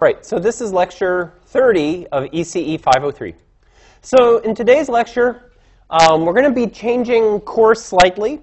Right, so this is lecture 30 of ECE 503. So in today's lecture, um, we're going to be changing course slightly.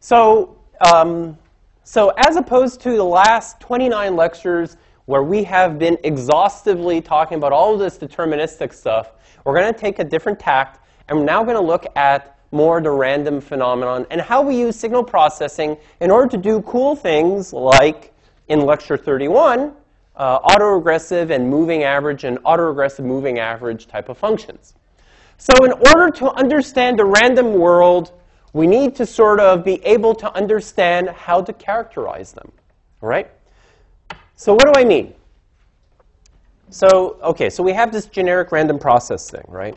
So, um, so as opposed to the last 29 lectures where we have been exhaustively talking about all of this deterministic stuff, we're going to take a different tact, and we're now going to look at more the random phenomenon and how we use signal processing in order to do cool things like in lecture 31, uh, autoregressive and moving average and autoregressive moving average type of functions. So in order to understand the random world, we need to sort of be able to understand how to characterize them. All right? So what do I mean? So, okay, so we have this generic random process thing, right?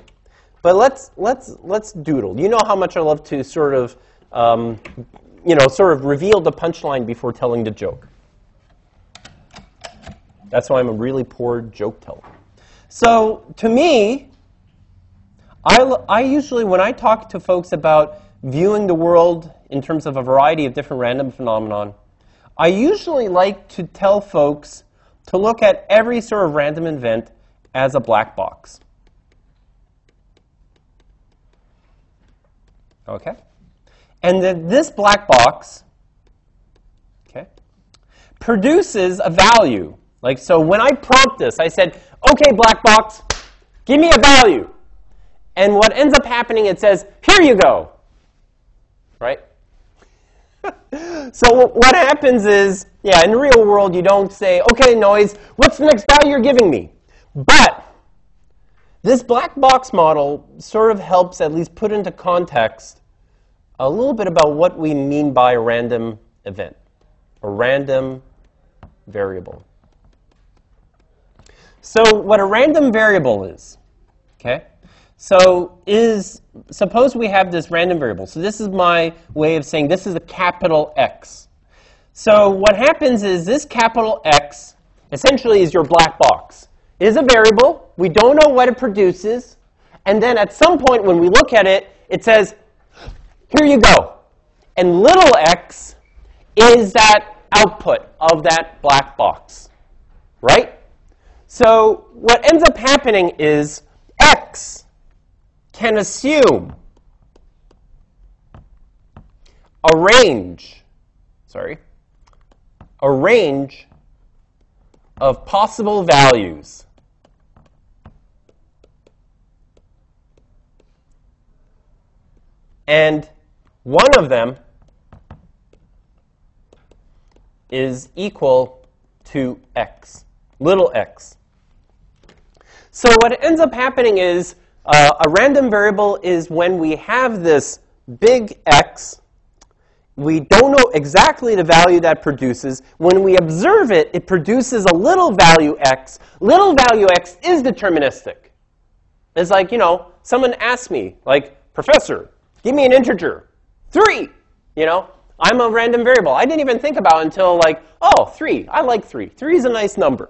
But let's, let's, let's doodle. You know how much I love to sort of, um, you know, sort of reveal the punchline before telling the joke. That's why I'm a really poor joke teller. So to me, I, I usually, when I talk to folks about viewing the world in terms of a variety of different random phenomenon, I usually like to tell folks to look at every sort of random event as a black box. Okay? And then this black box, okay, produces a value like, so when I prompt this, I said, okay, black box, give me a value. And what ends up happening, it says, here you go. Right? so what happens is, yeah, in the real world, you don't say, okay, noise, what's the next value you're giving me? But this black box model sort of helps at least put into context a little bit about what we mean by a random event, a random variable. So what a random variable is, okay? So is, suppose we have this random variable. So this is my way of saying this is a capital X. So what happens is this capital X essentially is your black box. It is a variable. We don't know what it produces. And then at some point when we look at it, it says, here you go. And little x is that output of that black box, right? So what ends up happening is x can assume a range, sorry, a range of possible values. And one of them is equal to x, little x. So what ends up happening is uh, a random variable is when we have this big X. We don't know exactly the value that produces. When we observe it, it produces a little value x. Little value x is deterministic. It's like, you know, someone asks me, like, Professor, give me an integer. Three. You know, I'm a random variable. I didn't even think about until, like, oh, three. I like three. Three is a nice number.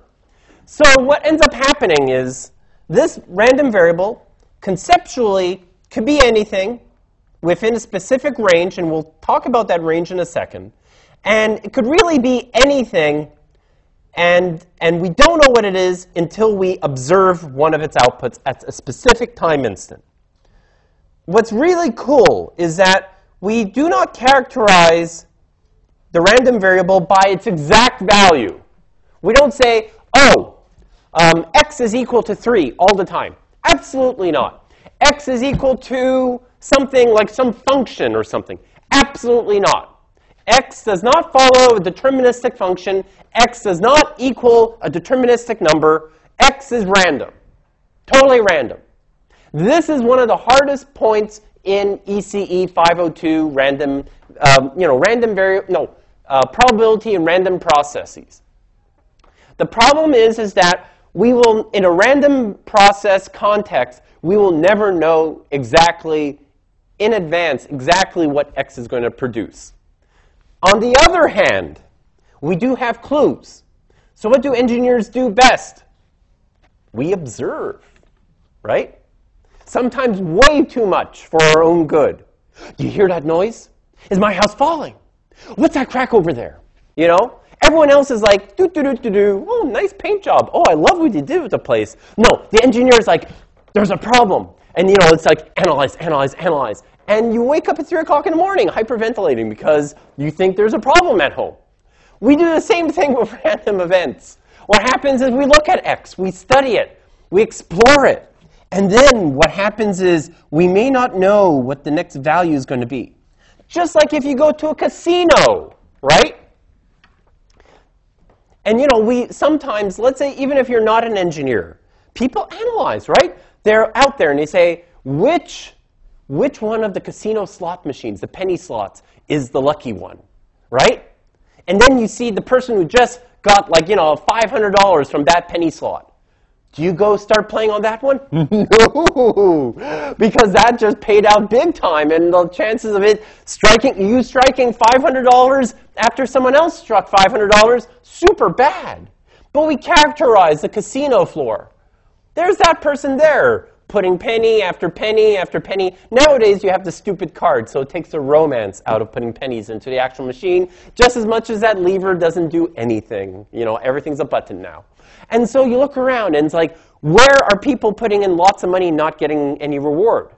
So what ends up happening is this random variable conceptually could be anything within a specific range, and we'll talk about that range in a second. And it could really be anything, and, and we don't know what it is until we observe one of its outputs at a specific time instant. What's really cool is that we do not characterize the random variable by its exact value. We don't say, oh, um, x is equal to 3 all the time. Absolutely not. x is equal to something like some function or something. Absolutely not. x does not follow a deterministic function. x does not equal a deterministic number. x is random. Totally random. This is one of the hardest points in ECE 502 random, um, you know, random variable, no, uh, probability and random processes. The problem is, is that we will, in a random process context, we will never know exactly in advance exactly what x is going to produce. On the other hand, we do have clues. So what do engineers do best? We observe, right? Sometimes way too much for our own good. Do you hear that noise? Is my house falling? What's that crack over there? You know? Everyone else is like, do, do, do, do, do. Oh, nice paint job. Oh, I love what you did with the place. No, the engineer is like, there's a problem. And, you know, it's like, analyze, analyze, analyze. And you wake up at 3 o'clock in the morning hyperventilating because you think there's a problem at home. We do the same thing with random events. What happens is we look at X, we study it, we explore it. And then what happens is we may not know what the next value is going to be. Just like if you go to a casino, right? And you know, we sometimes, let's say, even if you're not an engineer, people analyze, right? They're out there and they say, which, which one of the casino slot machines, the penny slots, is the lucky one, right? And then you see the person who just got like, you know, $500 from that penny slot. Do you go start playing on that one? no, because that just paid out big time, and the chances of it striking you striking $500 after someone else struck $500 super bad. But we characterize the casino floor. There's that person there putting penny after penny after penny. Nowadays, you have the stupid card, so it takes the romance out of putting pennies into the actual machine, just as much as that lever doesn't do anything. You know, everything's a button now. And so you look around, and it's like, where are people putting in lots of money not getting any reward?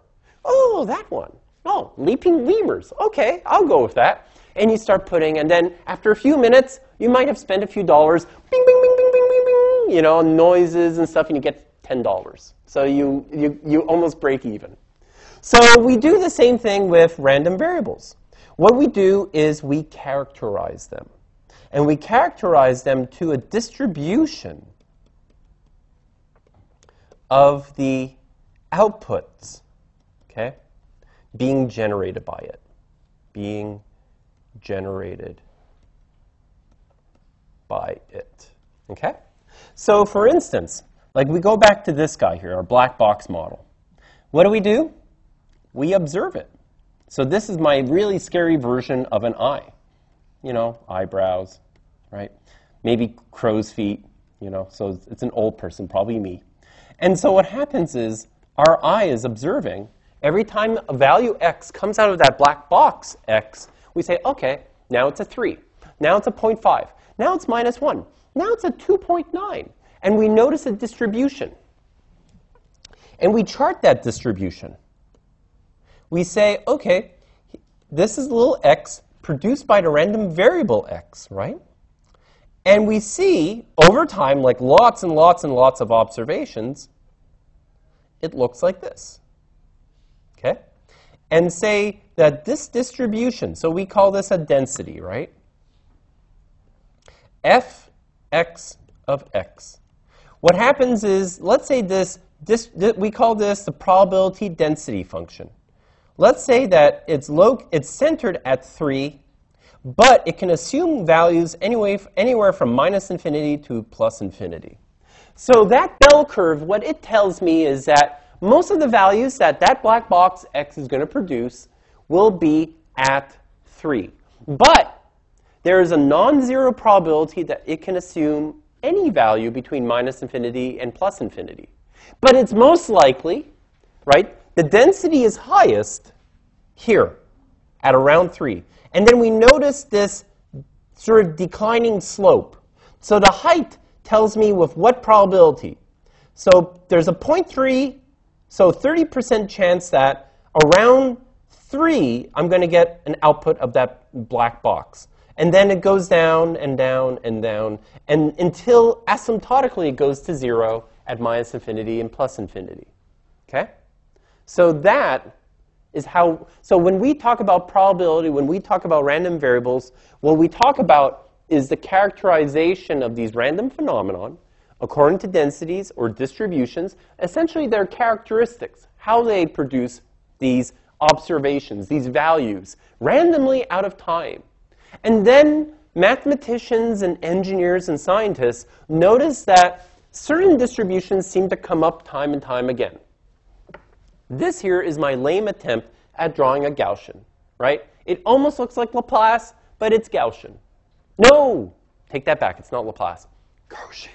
Oh, that one. Oh, leaping lemurs. Okay, I'll go with that. And you start putting, and then after a few minutes, you might have spent a few dollars, bing, bing, bing, bing, bing, bing, bing, you know, noises and stuff, and you get $10. So you, you, you almost break even. So we do the same thing with random variables. What we do is we characterize them. And we characterize them to a distribution of the outputs, okay, being generated by it. Being generated by it. Okay? So, for instance, like we go back to this guy here, our black box model. What do we do? We observe it. So this is my really scary version of an eye. You know, eyebrows, right? Maybe crow's feet, you know, so it's an old person, probably me. And so what happens is our eye is observing. Every time a value x comes out of that black box x, we say, okay, now it's a 3. Now it's a 0.5. Now it's minus 1. Now it's a 2.9 and we notice a distribution. And we chart that distribution. We say, okay, this is a little x produced by the random variable x, right? And we see over time, like lots and lots and lots of observations, it looks like this. Okay? And say that this distribution, so we call this a density, right? fx of x what happens is, let's say this, this, we call this the probability density function. Let's say that it's, it's centered at 3, but it can assume values anyway, anywhere from minus infinity to plus infinity. So that bell curve, what it tells me is that most of the values that that black box x is going to produce will be at 3. But there is a non-zero probability that it can assume any value between minus infinity and plus infinity. But it's most likely, right, the density is highest here at around 3. And then we notice this sort of declining slope. So the height tells me with what probability. So there's a 0.3, so 30% chance that around 3, I'm going to get an output of that black box. And then it goes down and down and down and until asymptotically it goes to zero at minus infinity and plus infinity. Okay? So that is how, so when we talk about probability, when we talk about random variables, what we talk about is the characterization of these random phenomenon according to densities or distributions, essentially their characteristics, how they produce these observations, these values, randomly out of time. And then mathematicians and engineers and scientists notice that certain distributions seem to come up time and time again. This here is my lame attempt at drawing a Gaussian, right? It almost looks like Laplace, but it's Gaussian. No! Take that back. It's not Laplace. Cauchy.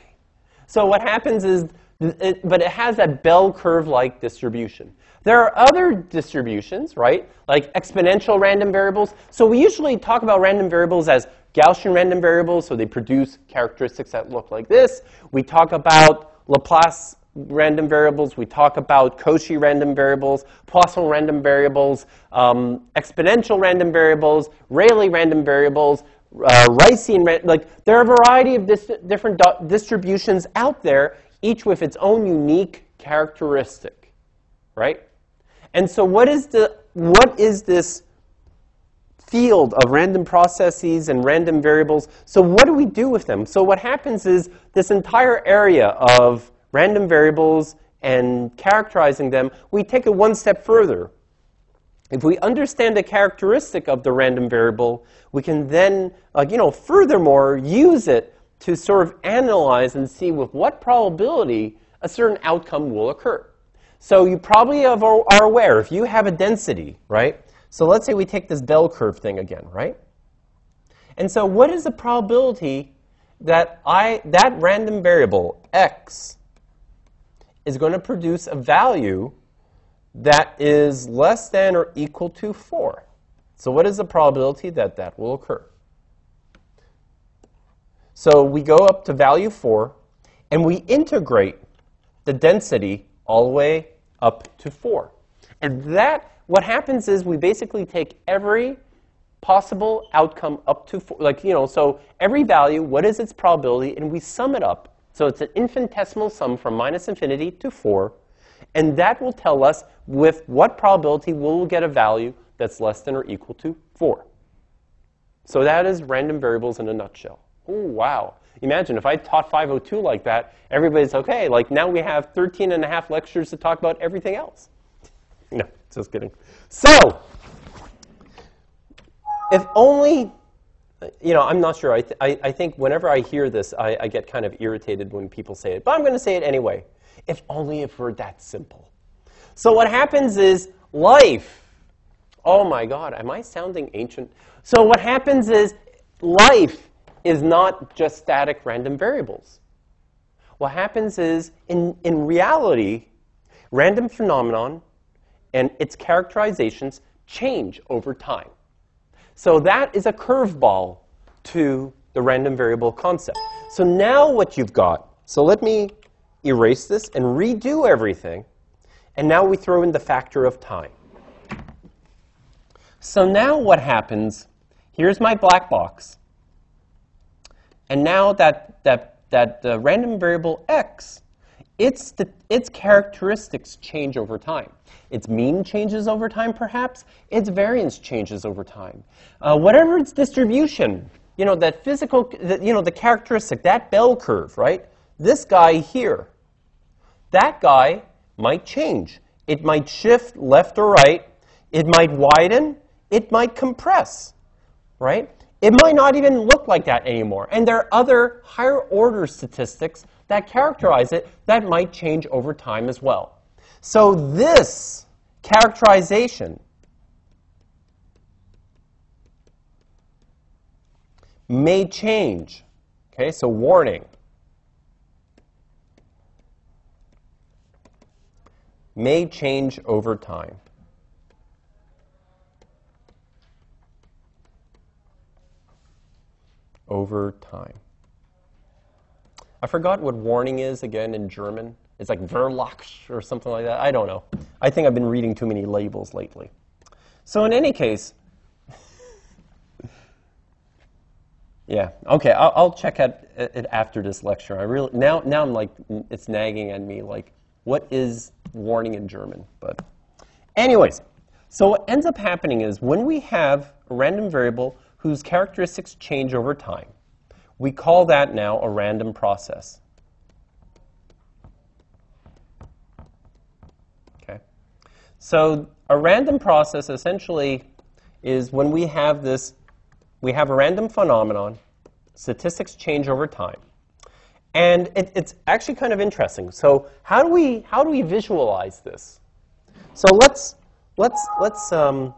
So what happens is, it, but it has that bell curve-like distribution. There are other distributions, right, like exponential random variables. So we usually talk about random variables as Gaussian random variables, so they produce characteristics that look like this. We talk about Laplace random variables. We talk about Cauchy random variables, Poisson random variables, um, exponential random variables, Rayleigh random variables, uh, like there are a variety of dis different distributions out there, each with its own unique characteristic, right? And so what is the what is this field of random processes and random variables? So what do we do with them? So what happens is this entire area of random variables and characterizing them, we take it one step further. If we understand a characteristic of the random variable, we can then, uh, you know, furthermore, use it to sort of analyze and see with what probability a certain outcome will occur. So you probably are aware, if you have a density, right? So let's say we take this bell curve thing again, right? And so what is the probability that I, that random variable, x, is going to produce a value that is less than or equal to 4. So what is the probability that that will occur? So we go up to value 4, and we integrate the density all the way up to 4. And that, what happens is we basically take every possible outcome up to 4. Like, you know, so every value, what is its probability, and we sum it up. So it's an infinitesimal sum from minus infinity to 4. And that will tell us with what probability we'll get a value that's less than or equal to 4. So that is random variables in a nutshell. Oh, wow. Imagine if I taught 502 like that, everybody's okay. Like now we have 13 and a half lectures to talk about everything else. no, just kidding. So, if only, you know, I'm not sure. I, th I, I think whenever I hear this, I, I get kind of irritated when people say it. But I'm going to say it anyway. If only it were that simple. So what happens is life. Oh my God, am I sounding ancient? So what happens is life is not just static random variables. What happens is, in, in reality, random phenomenon and its characterizations change over time. So that is a curveball to the random variable concept. So now what you've got, so let me erase this and redo everything. And now we throw in the factor of time. So now what happens, here's my black box. And now that, that, that the random variable x, its, the, its characteristics change over time. Its mean changes over time, perhaps. Its variance changes over time. Uh, whatever its distribution, you know, that physical, the, you know, the characteristic, that bell curve, right? This guy here, that guy might change. It might shift left or right. It might widen. It might compress, right? It might not even look like that anymore. And there are other higher order statistics that characterize it that might change over time as well. So this characterization may change. Okay, so warning. May change over time. Over time. I forgot what warning is again in German. It's like Verlach or something like that. I don't know. I think I've been reading too many labels lately. So in any case, yeah, okay, I'll, I'll check it, it after this lecture. I really now now I'm like it's nagging at me like what is warning in German? But anyways, so what ends up happening is when we have a random variable whose characteristics change over time. We call that now a random process. Okay? So a random process essentially is when we have this, we have a random phenomenon, statistics change over time. And it, it's actually kind of interesting. So how do we, how do we visualize this? So let's, let's, let's, um,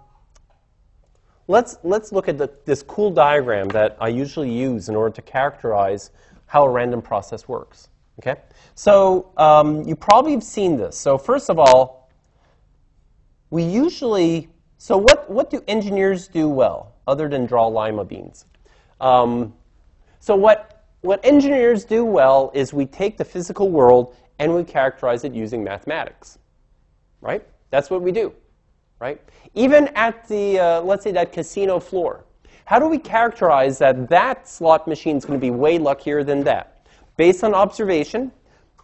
let's, let's look at the, this cool diagram that I usually use in order to characterize how a random process works. Okay? So um, you probably have seen this. So first of all, we usually, so what, what do engineers do well other than draw lima beans? Um, so what, what engineers do well is we take the physical world and we characterize it using mathematics, right? That's what we do, right? Even at the, uh, let's say, that casino floor, how do we characterize that that slot machine is going to be way luckier than that? Based on observation,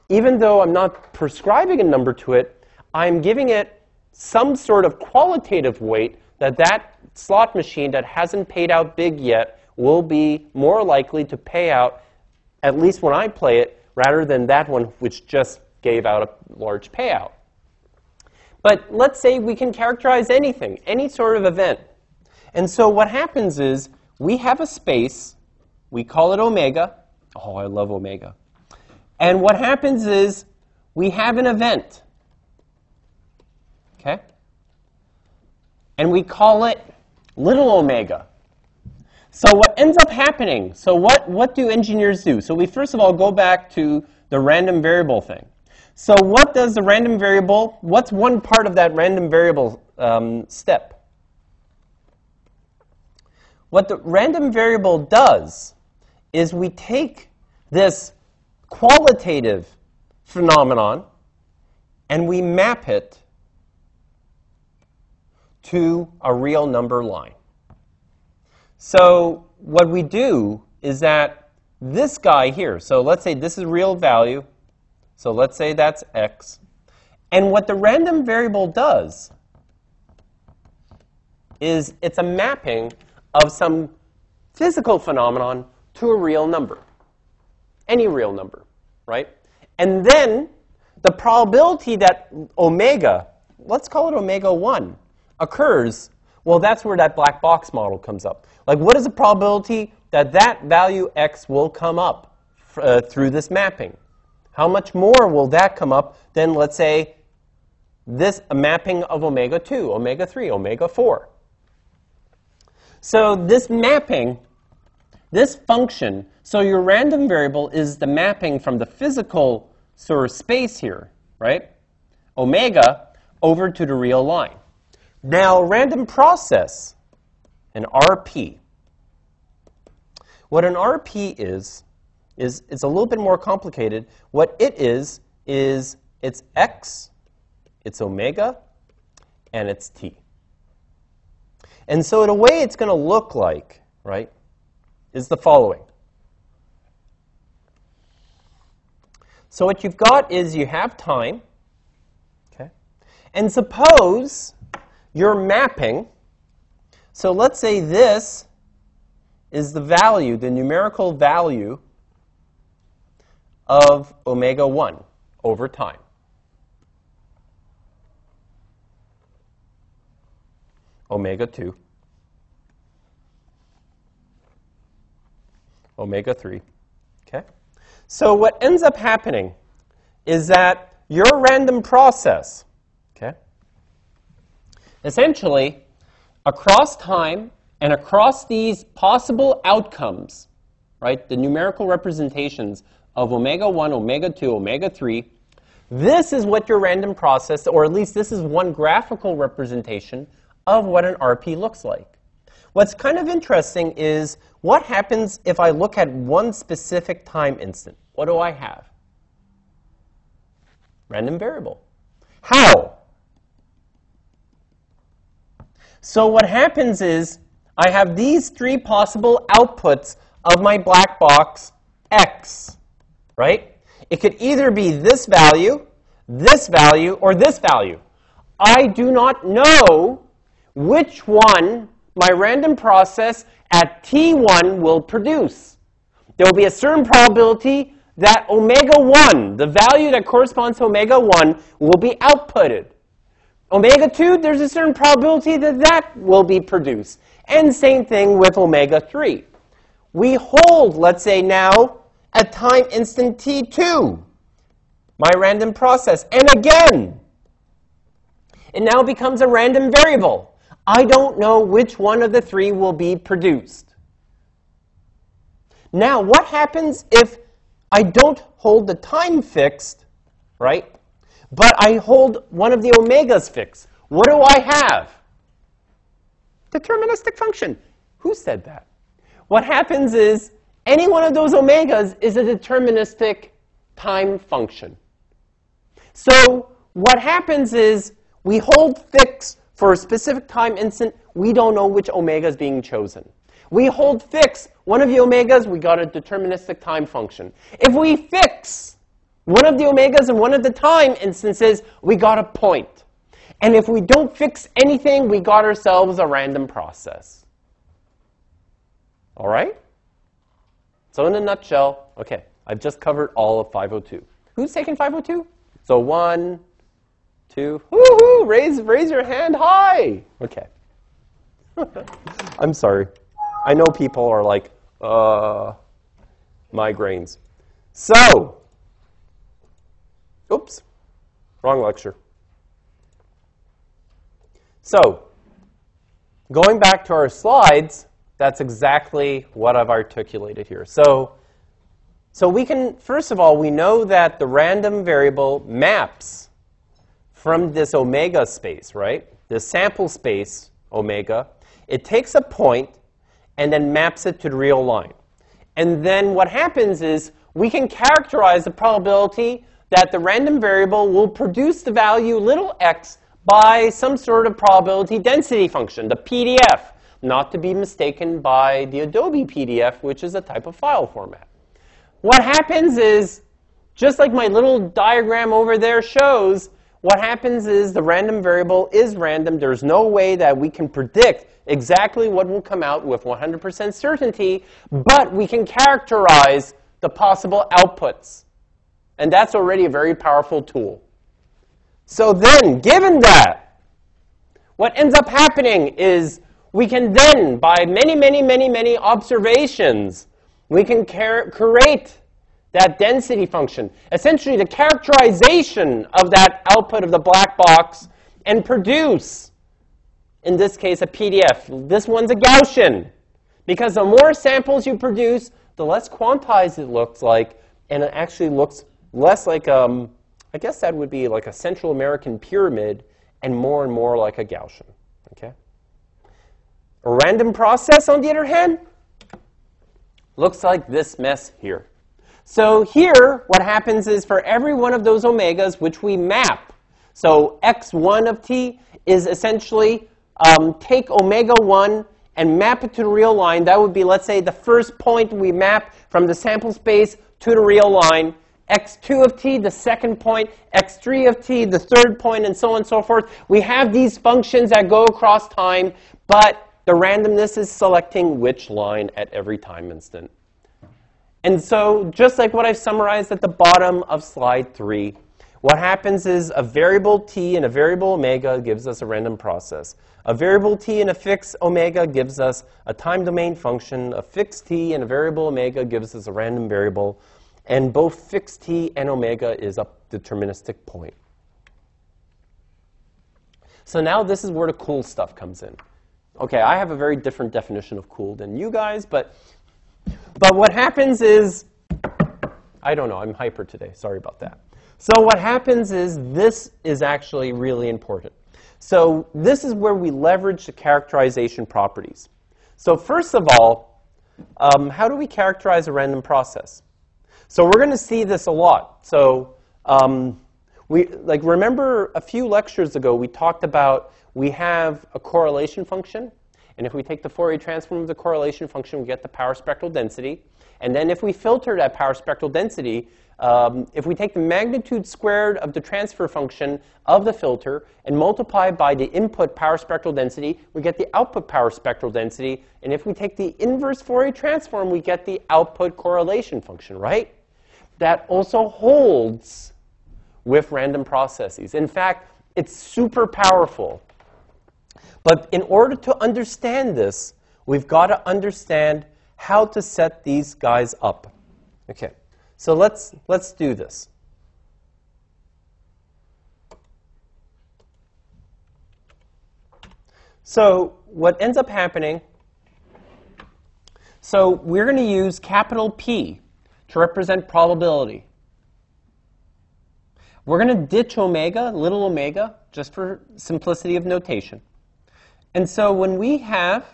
even though I'm not prescribing a number to it, I'm giving it some sort of qualitative weight that that slot machine that hasn't paid out big yet will be more likely to pay out, at least when I play it, rather than that one which just gave out a large payout. But let's say we can characterize anything, any sort of event. And so what happens is we have a space, we call it omega. Oh, I love omega. And what happens is we have an event. Okay? And we call it little omega. So what ends up happening, so what, what do engineers do? So we first of all go back to the random variable thing. So what does the random variable, what's one part of that random variable um, step? What the random variable does is we take this qualitative phenomenon and we map it to a real number line. So what we do is that this guy here, so let's say this is real value, so let's say that's x. And what the random variable does is it's a mapping of some physical phenomenon to a real number, any real number, right? And then the probability that omega, let's call it omega 1, occurs, well, that's where that black box model comes up. Like, what is the probability that that value x will come up uh, through this mapping? How much more will that come up than, let's say, this mapping of omega 2, omega 3, omega 4? So this mapping, this function, so your random variable is the mapping from the physical sort of space here, right? Omega over to the real line. Now, random process, an RP. What an RP is, is it's a little bit more complicated. What it is, is it's x, it's omega, and it's t. And so in a way it's going to look like, right, is the following. So what you've got is you have time, okay? And suppose you're mapping, so let's say this is the value, the numerical value of omega 1 over time. omega 2, omega 3. Okay? So what ends up happening is that your random process, okay, essentially, across time and across these possible outcomes, right, the numerical representations of omega 1, omega 2, omega 3, this is what your random process, or at least this is one graphical representation of what an RP looks like. What's kind of interesting is what happens if I look at one specific time instant? What do I have? Random variable. How? So what happens is I have these three possible outputs of my black box x, right? It could either be this value, this value, or this value. I do not know which one my random process at t1 will produce. There will be a certain probability that omega 1, the value that corresponds to omega 1, will be outputted. Omega 2, there's a certain probability that that will be produced. And same thing with omega 3. We hold, let's say now, a time instant t2, my random process. And again, it now becomes a random variable. I don't know which one of the three will be produced. Now, what happens if I don't hold the time fixed, right? But I hold one of the omegas fixed. What do I have? Deterministic function. Who said that? what happens is any one of those omegas is a deterministic time function. So what happens is we hold fixed for a specific time instant, we don't know which omega is being chosen. We hold fixed one of the omegas, we got a deterministic time function. If we fix one of the omegas and one of the time instances, we got a point. And if we don't fix anything, we got ourselves a random process. All right? So in a nutshell, okay, I've just covered all of 502. Who's taking 502? So one, two, woohoo, raise, raise your hand high. Okay. I'm sorry. I know people are like, uh, migraines. So, oops, wrong lecture. So, going back to our slides, that's exactly what I've articulated here. So, so we can, first of all, we know that the random variable maps from this omega space, right? This sample space, omega. It takes a point and then maps it to the real line. And then what happens is we can characterize the probability that the random variable will produce the value little x by some sort of probability density function, the PDF, not to be mistaken by the Adobe PDF, which is a type of file format. What happens is, just like my little diagram over there shows, what happens is the random variable is random. There's no way that we can predict exactly what will come out with 100% certainty, but we can characterize the possible outputs. And that's already a very powerful tool. So then, given that, what ends up happening is we can then, by many, many, many, many observations, we can create that density function, essentially the characterization of that output of the black box, and produce, in this case, a PDF. This one's a Gaussian, because the more samples you produce, the less quantized it looks like, and it actually looks less like, um, I guess that would be like a Central American pyramid, and more and more like a Gaussian. Okay? A random process, on the other hand, looks like this mess here. So here, what happens is for every one of those omegas, which we map, so x1 of t is essentially um, take omega 1 and map it to the real line. That would be, let's say, the first point we map from the sample space to the real line. x2 of t, the second point, x3 of t, the third point, and so on and so forth. We have these functions that go across time, but the randomness is selecting which line at every time instant. And so, just like what I've summarized at the bottom of slide three, what happens is a variable t and a variable omega gives us a random process. A variable t and a fixed omega gives us a time domain function. A fixed t and a variable omega gives us a random variable. And both fixed t and omega is a deterministic point. So now this is where the cool stuff comes in. Okay, I have a very different definition of cool than you guys, but but what happens is, I don't know, I'm hyper today. Sorry about that. So what happens is this is actually really important. So this is where we leverage the characterization properties. So first of all, um, how do we characterize a random process? So we're going to see this a lot. So um, we like remember a few lectures ago we talked about we have a correlation function and if we take the Fourier transform of the correlation function, we get the power spectral density. And then if we filter that power spectral density, um, if we take the magnitude squared of the transfer function of the filter and multiply by the input power spectral density, we get the output power spectral density. And if we take the inverse Fourier transform, we get the output correlation function, right? That also holds with random processes. In fact, it's super powerful. But in order to understand this, we've got to understand how to set these guys up. Okay, so let's, let's do this. So what ends up happening, so we're going to use capital P to represent probability. We're going to ditch omega, little omega, just for simplicity of notation. And so when we have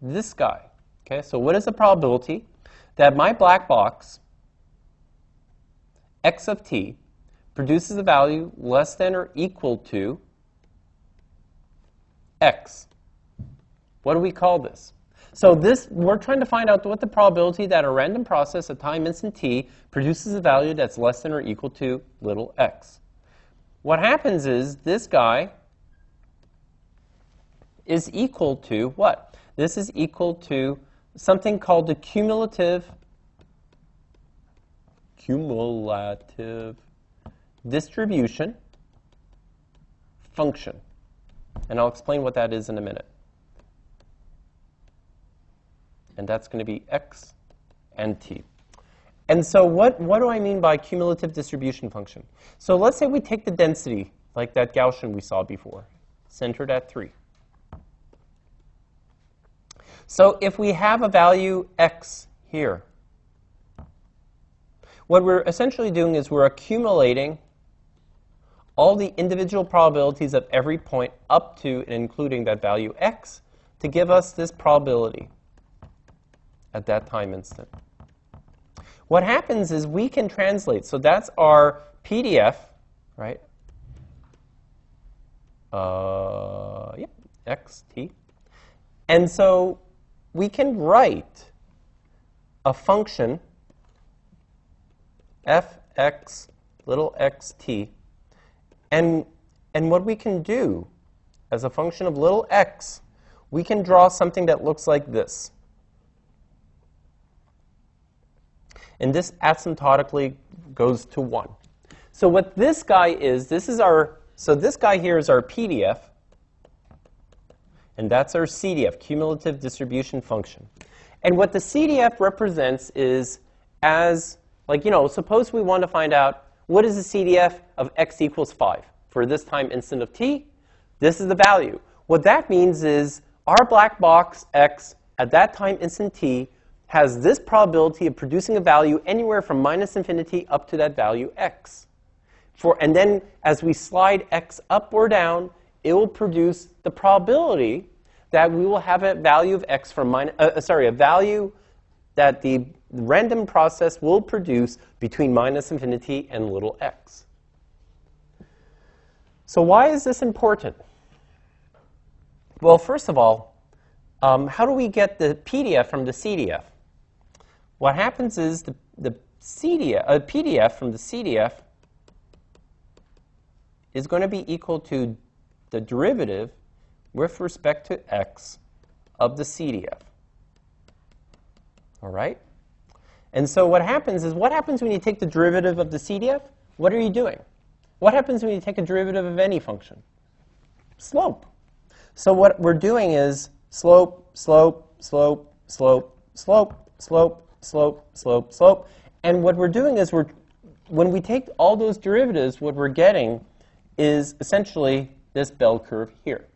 this guy. Okay, so what is the probability that my black box, x of t, produces a value less than or equal to x? What do we call this? So this, we're trying to find out what the probability that a random process at time instant t produces a value that's less than or equal to little x. What happens is this guy is equal to what? This is equal to something called the cumulative cumulative distribution function. And I'll explain what that is in a minute. And that's going to be x and t. And so what, what do I mean by cumulative distribution function? So let's say we take the density, like that Gaussian we saw before, centered at 3. So if we have a value x here, what we're essentially doing is we're accumulating all the individual probabilities of every point up to and including that value x to give us this probability at that time instant. What happens is we can translate. So that's our PDF, right? Uh, yeah, xt. And so we can write a function fx little xt. And, and what we can do as a function of little x, we can draw something that looks like this. And this asymptotically goes to 1. So what this guy is, this is our, so this guy here is our PDF. And that's our CDF, cumulative distribution function. And what the CDF represents is as, like, you know, suppose we want to find out what is the CDF of x equals 5 for this time instant of t. This is the value. What that means is our black box x at that time instant t has this probability of producing a value anywhere from minus infinity up to that value x. For, and then as we slide x up or down, it will produce the probability that we will have a value of x from minus, uh, uh, sorry, a value that the random process will produce between minus infinity and little x. So why is this important? Well, first of all, um, how do we get the PDF from the CDF? What happens is the, the CDF, uh, PDF from the CDF is going to be equal to the derivative with respect to x of the CDF. All right? And so what happens is, what happens when you take the derivative of the CDF? What are you doing? What happens when you take a derivative of any function? Slope. So what we're doing is slope, slope, slope, slope, slope, slope, slope, slope, slope. And what we're doing is we're, when we take all those derivatives, what we're getting is essentially this bell curve here.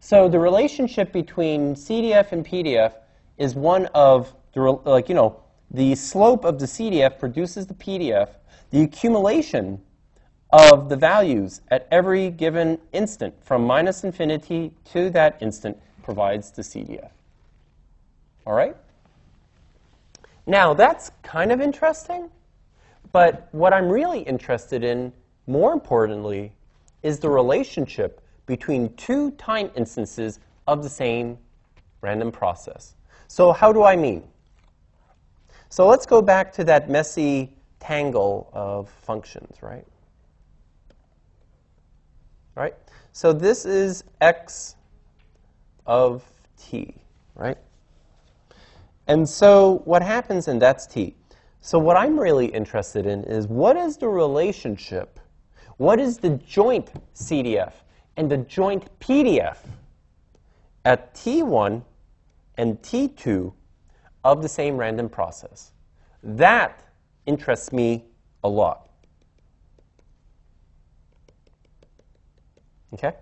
So the relationship between CDF and PDF is one of, the, like, you know, the slope of the CDF produces the PDF. The accumulation of the values at every given instant from minus infinity to that instant provides the CDF. All right? Now, that's kind of interesting, but what I'm really interested in, more importantly, is the relationship between two time instances of the same random process. So how do I mean? So let's go back to that messy tangle of functions, right? Right? So this is x of t, right? And so what happens, and that's t. So what I'm really interested in is what is the relationship, what is the joint CDF and the joint PDF at T1 and T2 of the same random process. That interests me a lot. Okay?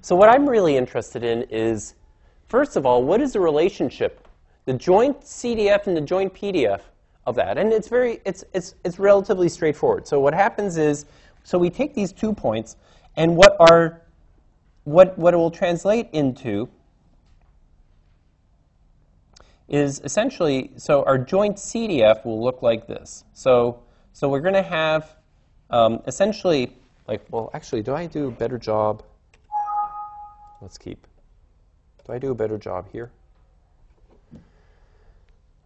So what I'm really interested in is, first of all, what is the relationship, the joint CDF and the joint PDF of that? And it's very, it's, it's, it's relatively straightforward. So what happens is so we take these two points, and what our what, what it will translate into is essentially, so our joint CDF will look like this. So, so we're going to have um, essentially, like, well, actually, do I do a better job? Let's keep. Do I do a better job here?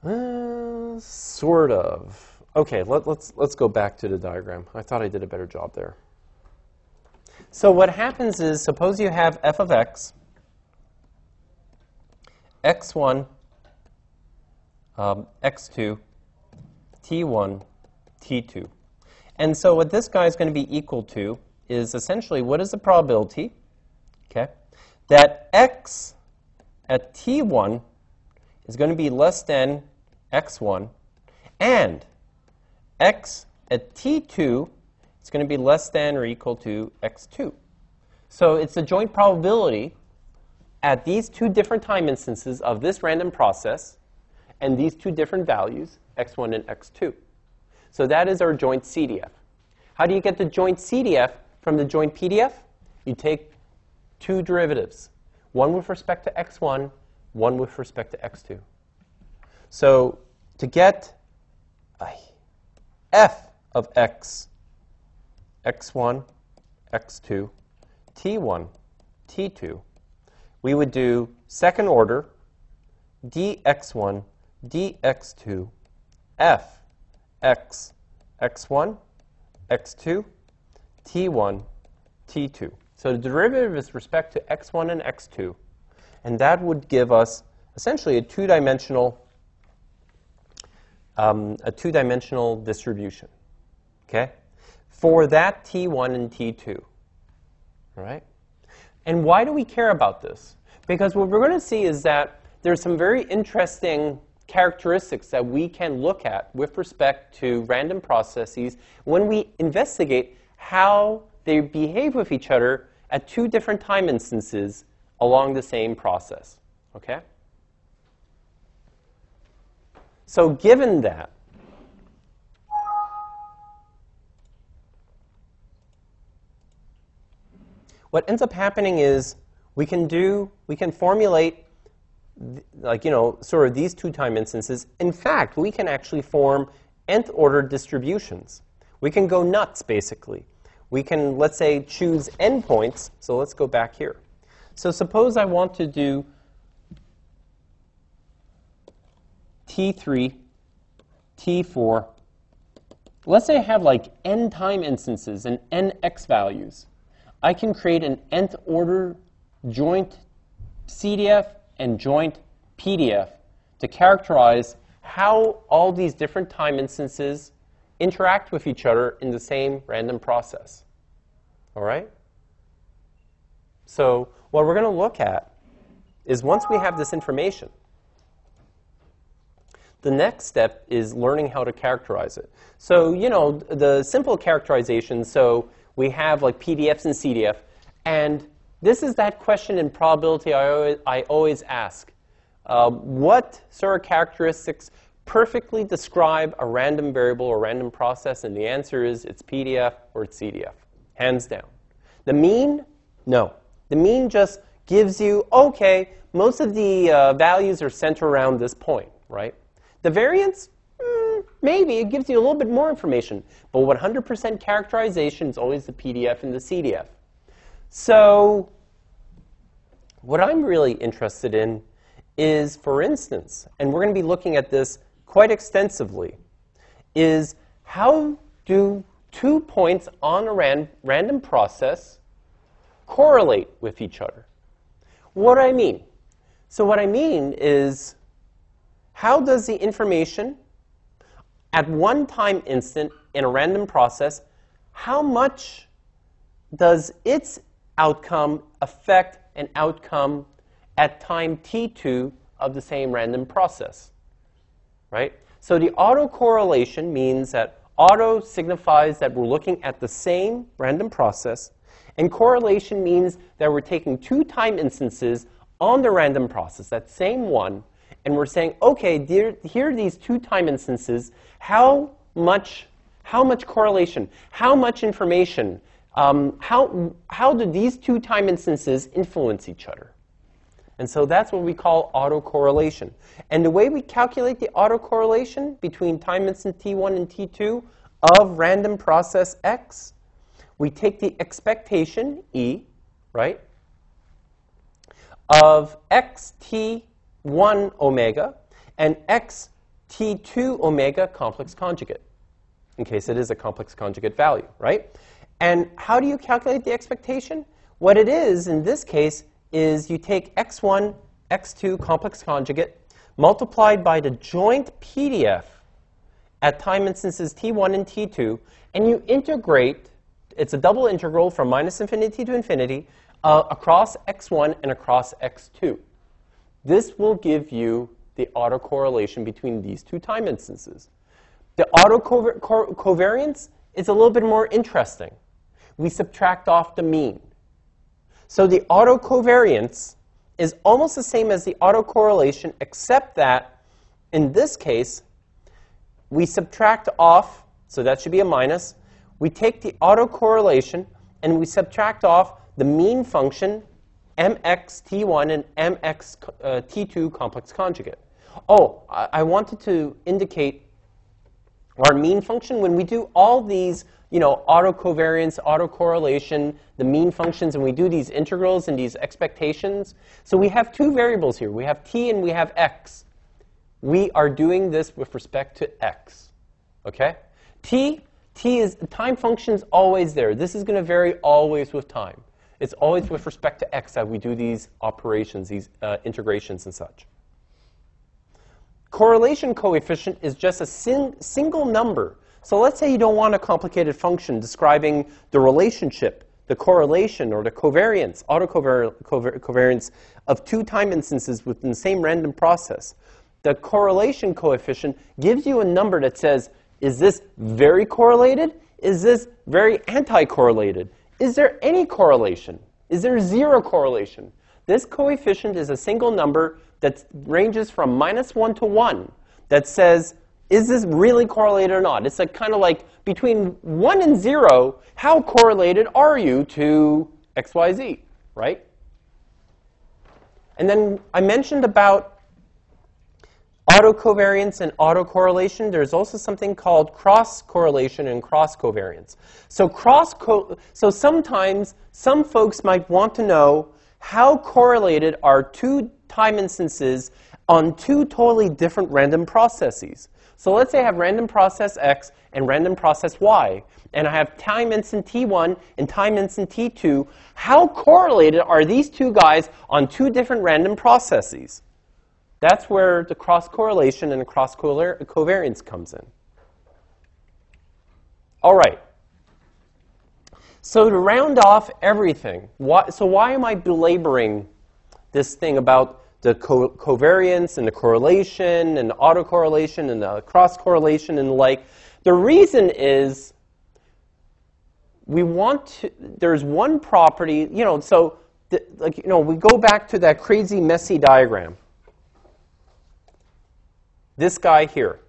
Uh, sort of. Okay, let, let's, let's go back to the diagram. I thought I did a better job there. So what happens is, suppose you have f of x, x1, um, x2, t1, t2. And so what this guy is going to be equal to is essentially what is the probability, okay, that x at t1 is going to be less than x1, and x at t2 is going to be less than or equal to x2. So it's the joint probability at these two different time instances of this random process and these two different values, x1 and x2. So that is our joint CDF. How do you get the joint CDF from the joint PDF? You take two derivatives, one with respect to x1, one with respect to x2. So to get f of x, x1, x2, t1, t2, we would do second order dx1, dx2, f, x, x1, x2, t1, t2. So the derivative is respect to x1 and x2. And that would give us essentially a two-dimensional um, a two-dimensional distribution. Okay? For that t1 and t2. All right? And why do we care about this? Because what we're going to see is that there's some very interesting characteristics that we can look at with respect to random processes when we investigate how they behave with each other at two different time instances along the same process. Okay? So given that, what ends up happening is we can do, we can formulate like, you know, sort of these two time instances. In fact, we can actually form nth order distributions. We can go nuts, basically. We can, let's say, choose endpoints. So let's go back here. So suppose I want to do T3, T4. Let's say I have like n time instances and n x values. I can create an nth order joint CDF and joint PDF to characterize how all these different time instances interact with each other in the same random process. All right? So what we're going to look at is once we have this information, the next step is learning how to characterize it. So, you know, the simple characterization, so we have like PDFs and CDF, and this is that question in probability I always, I always ask. Uh, what sort of characteristics perfectly describe a random variable or random process? And the answer is it's PDF or it's CDF, hands down. The mean? No. The mean just gives you, okay, most of the uh, values are centered around this point, right? The variance? Mm, maybe. It gives you a little bit more information. But 100% characterization is always the PDF and the CDF. So what I'm really interested in is, for instance, and we're going to be looking at this quite extensively, is how do two points on a ran random process correlate with each other? What do I mean? So what I mean is, how does the information at one time instant in a random process, how much does its outcome affect an outcome at time t2 of the same random process, right? So the autocorrelation means that auto signifies that we're looking at the same random process, and correlation means that we're taking two time instances on the random process, that same one, and we're saying, okay, dear, here are these two time instances. How much, how much correlation, how much information um, how, how do these two time instances influence each other? And so that's what we call autocorrelation. And the way we calculate the autocorrelation between time instant t1 and t2 of random process x, we take the expectation, e, right, of xt1 omega and xt2 omega complex conjugate, in case it is a complex conjugate value, right? And how do you calculate the expectation? What it is, in this case, is you take x1, x2 complex conjugate multiplied by the joint PDF at time instances t1 and t2, and you integrate, it's a double integral from minus infinity to infinity, uh, across x1 and across x2. This will give you the autocorrelation between these two time instances. The autocovariance is a little bit more interesting. We subtract off the mean. So the autocovariance is almost the same as the autocorrelation, except that in this case, we subtract off, so that should be a minus. We take the autocorrelation and we subtract off the mean function mxt1 and mxt2 uh, complex conjugate. Oh, I, I wanted to indicate our mean function. When we do all these you know, autocovariance, autocorrelation, the mean functions, and we do these integrals and these expectations. So we have two variables here. We have t and we have x. We are doing this with respect to x. Okay? t, t is, time function is always there. This is going to vary always with time. It's always with respect to x that we do these operations, these uh, integrations and such. Correlation coefficient is just a sing single number so let's say you don't want a complicated function describing the relationship, the correlation, or the covariance, autocovariance of two time instances within the same random process. The correlation coefficient gives you a number that says, is this very correlated? Is this very anti-correlated? Is there any correlation? Is there zero correlation? This coefficient is a single number that ranges from minus 1 to 1 that says is this really correlated or not? It's like kind of like between 1 and 0, how correlated are you to XYZ, right? And then I mentioned about autocovariance and autocorrelation. There's also something called cross correlation and cross covariance. So cross co so sometimes some folks might want to know how correlated are two time instances on two totally different random processes. So let's say I have random process x and random process y, and I have time instant t1 and time instant t2. How correlated are these two guys on two different random processes? That's where the cross correlation and the cross covariance comes in. All right. So to round off everything, why, so why am I belaboring this thing about the co covariance and the correlation and the autocorrelation and the cross correlation and the like. The reason is we want to, there's one property, you know, so the, like, you know, we go back to that crazy messy diagram. This guy here.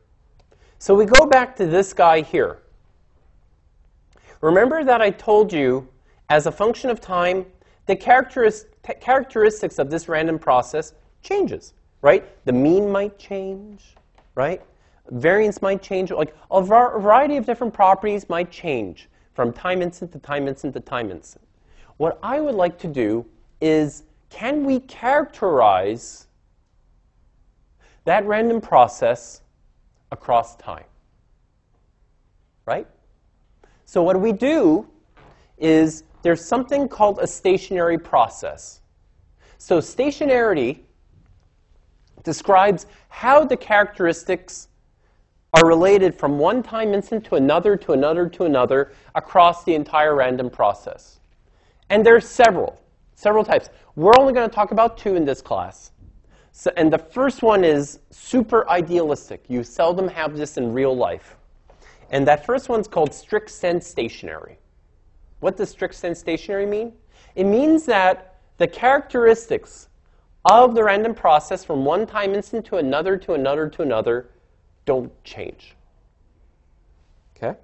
So we go back to this guy here. Remember that I told you, as a function of time, the characteris- characteristics of this random process changes, right? The mean might change, right? Variance might change. Like a variety of different properties might change from time instant to time instant to time instant. What I would like to do is can we characterize that random process across time? Right? So what we do is there's something called a stationary process. So stationarity describes how the characteristics are related from one time instant to another, to another, to another across the entire random process. And there are several, several types. We're only going to talk about two in this class. So, and the first one is super idealistic. You seldom have this in real life. And that first one's called strict sense stationary. What does strict sense stationary mean? It means that the characteristics of the random process from one time instant to another, to another, to another, don't change. Okay?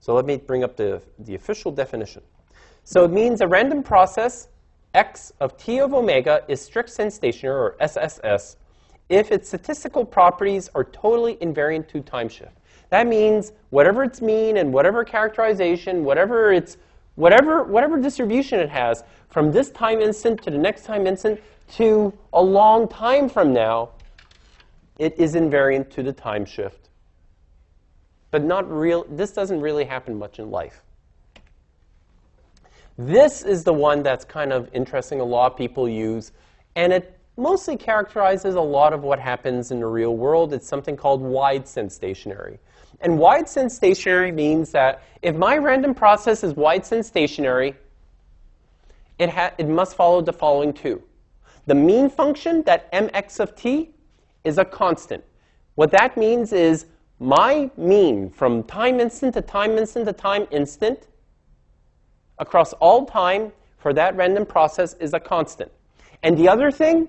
So let me bring up the, the official definition. So it means a random process x of t of omega is strict sense stationary, or SSS, if its statistical properties are totally invariant to time shift. That means whatever its mean and whatever characterization, whatever its whatever whatever distribution it has from this time instant to the next time instant to a long time from now, it is invariant to the time shift. But not real this doesn't really happen much in life. This is the one that's kind of interesting, a lot of people use, and it mostly characterizes a lot of what happens in the real world. It's something called wide sense stationary. And wide sense stationary means that if my random process is wide sense stationary, it, it must follow the following two. The mean function, that mx of t, is a constant. What that means is my mean from time instant to time instant to time instant across all time for that random process is a constant. And the other thing,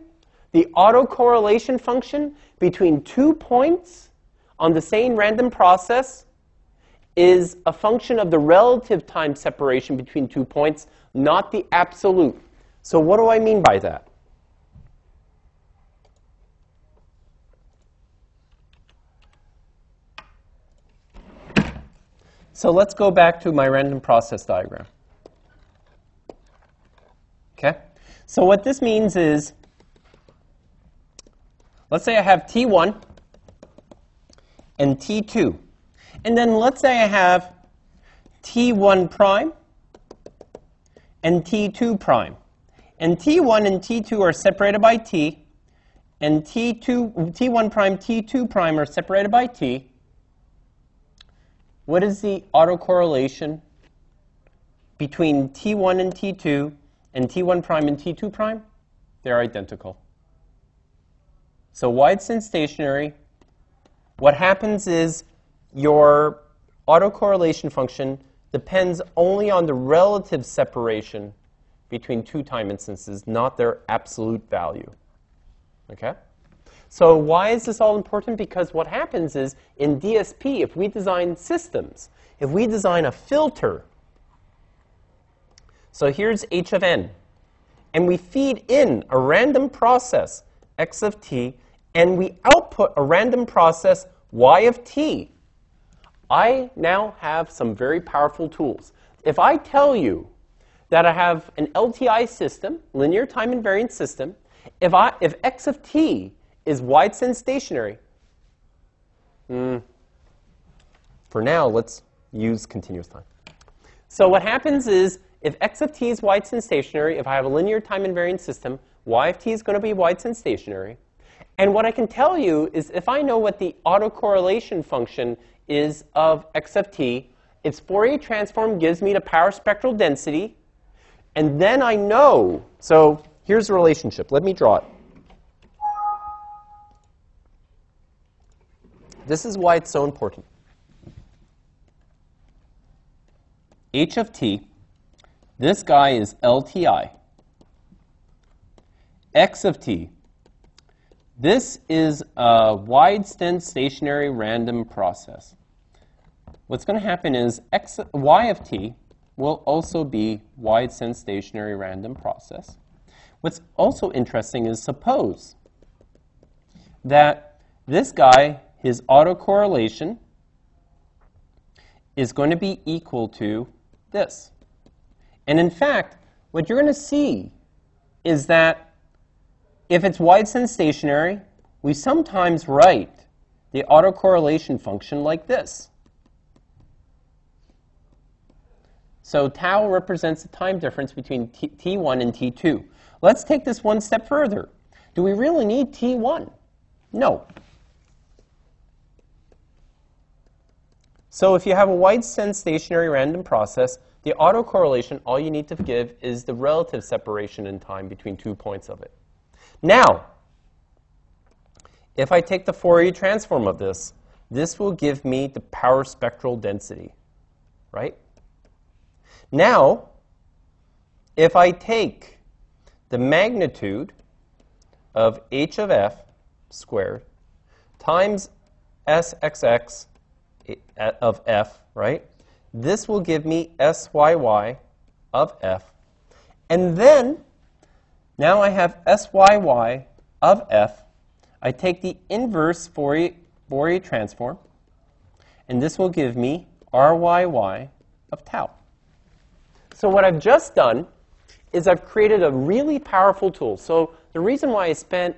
the autocorrelation function between two points on the same random process is a function of the relative time separation between two points, not the absolute. So what do I mean by that? So let's go back to my random process diagram. Okay? So what this means is, let's say I have T1 and T2. And then let's say I have T1 prime and T2 prime. And T1 and T2 are separated by T, and T2, T1 prime, T2 prime are separated by T. What is the autocorrelation between T1 and T2 and T1 prime and T2 prime, they're identical. So wide sense stationary, what happens is your autocorrelation function depends only on the relative separation between two time instances, not their absolute value. Okay? So why is this all important? Because what happens is in DSP, if we design systems, if we design a filter so here's h of n. And we feed in a random process, x of t, and we output a random process, y of t. I now have some very powerful tools. If I tell you that I have an LTI system, linear time invariant system, if, I, if x of t is wide sense stationary, mm, for now, let's use continuous time. So what happens is if x of t is wide sense stationary, if I have a linear time invariant system, y of t is going to be wide sense stationary. And what I can tell you is if I know what the autocorrelation function is of x of t, its Fourier transform gives me the power spectral density. And then I know, so here's the relationship. Let me draw it. This is why it's so important. h of t this guy is LTI. X of t. This is a wide sense stationary random process. What's going to happen is x, y of t will also be wide sense stationary random process. What's also interesting is suppose that this guy, his autocorrelation, is going to be equal to this. And in fact, what you're going to see is that if it's wide sense stationary, we sometimes write the autocorrelation function like this. So tau represents the time difference between T, 1 and T2. Let's take this one step further. Do we really need T1? No. So if you have a wide sense stationary random process, the autocorrelation, all you need to give is the relative separation in time between two points of it. Now, if I take the Fourier transform of this, this will give me the power spectral density, right? Now, if I take the magnitude of h of f squared times sxx of f, right? This will give me SYY of f. And then, now I have SYY of f. I take the inverse Fourier, Fourier transform, and this will give me RYY of tau. So what I've just done is I've created a really powerful tool. So the reason why I spent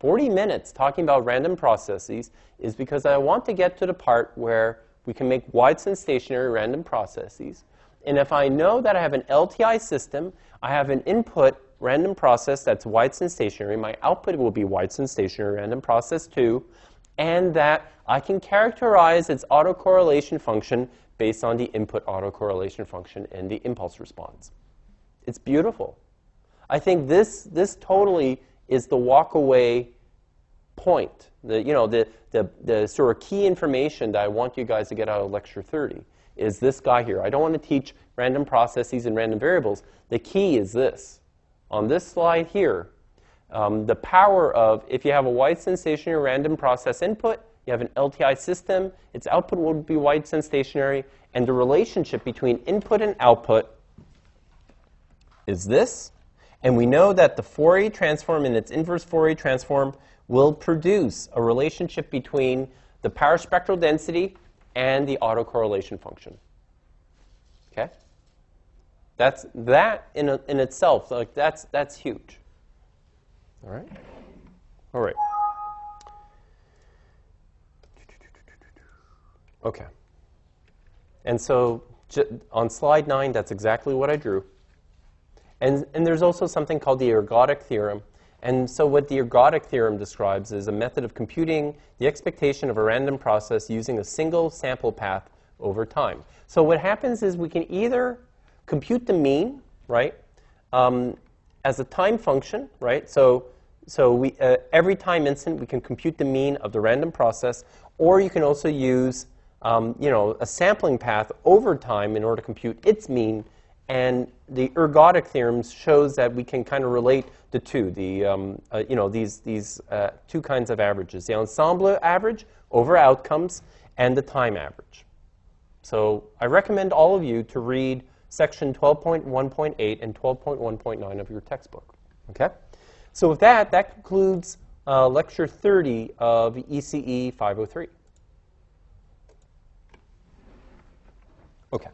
40 minutes talking about random processes is because I want to get to the part where we can make Wide-Sense stationary random processes. And if I know that I have an LTI system, I have an input random process that's Wide-Sense stationary, my output will be Wide-Sense stationary random process too, and that I can characterize its autocorrelation function based on the input autocorrelation function and the impulse response. It's beautiful. I think this, this totally is the walk-away point, the, you know, the, the, the sort of key information that I want you guys to get out of lecture 30 is this guy here. I don't want to teach random processes and random variables. The key is this. On this slide here, um, the power of if you have a Wide-Sense stationary random process input, you have an LTI system, its output will be Wide-Sense stationary, and the relationship between input and output is this. And we know that the Fourier transform and its inverse Fourier transform will produce a relationship between the power spectral density and the autocorrelation function. Okay? That's that in, in itself, like that's that's huge. All right? All right. Okay. And so on slide 9, that's exactly what I drew. And, and there's also something called the ergodic theorem. And so what the ergodic theorem describes is a method of computing the expectation of a random process using a single sample path over time. So what happens is we can either compute the mean, right, um, as a time function, right? So, so we, uh, every time instant we can compute the mean of the random process, or you can also use um, you know, a sampling path over time in order to compute its mean and the ergodic theorem shows that we can kind of relate the two, the, um, uh, you know, these, these uh, two kinds of averages, the ensemble average over outcomes and the time average. So I recommend all of you to read section 12.1.8 and 12.1.9 of your textbook. Okay? So with that, that concludes uh, lecture 30 of ECE 503. Okay.